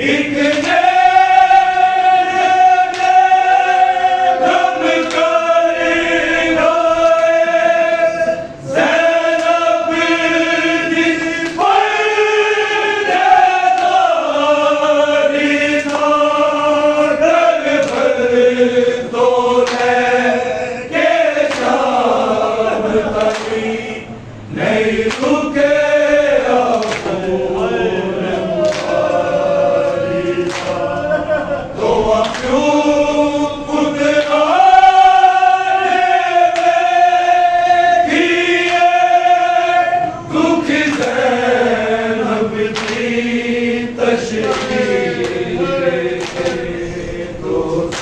Tashri